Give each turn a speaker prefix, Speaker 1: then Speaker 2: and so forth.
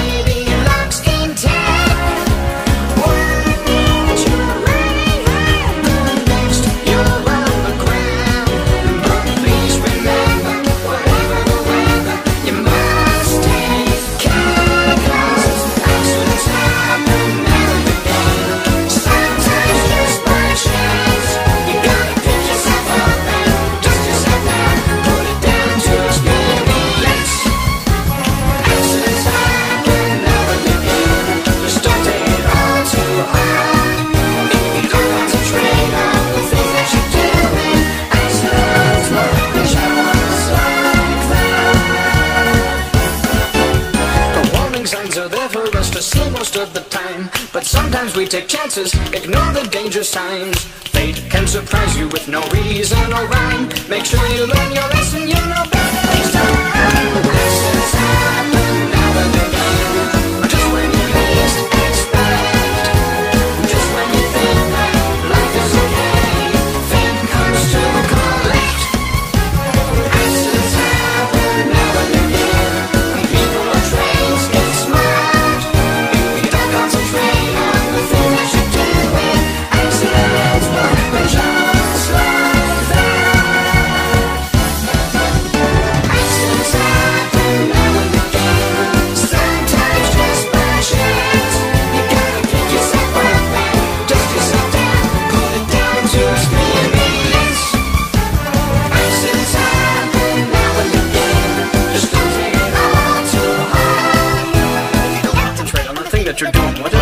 Speaker 1: baby. are there for us to see most of the time. But sometimes we take chances, ignore the danger signs. Fate can surprise you with no reason or rhyme. Make sure you learn your lesson, you know better. what you're doing, what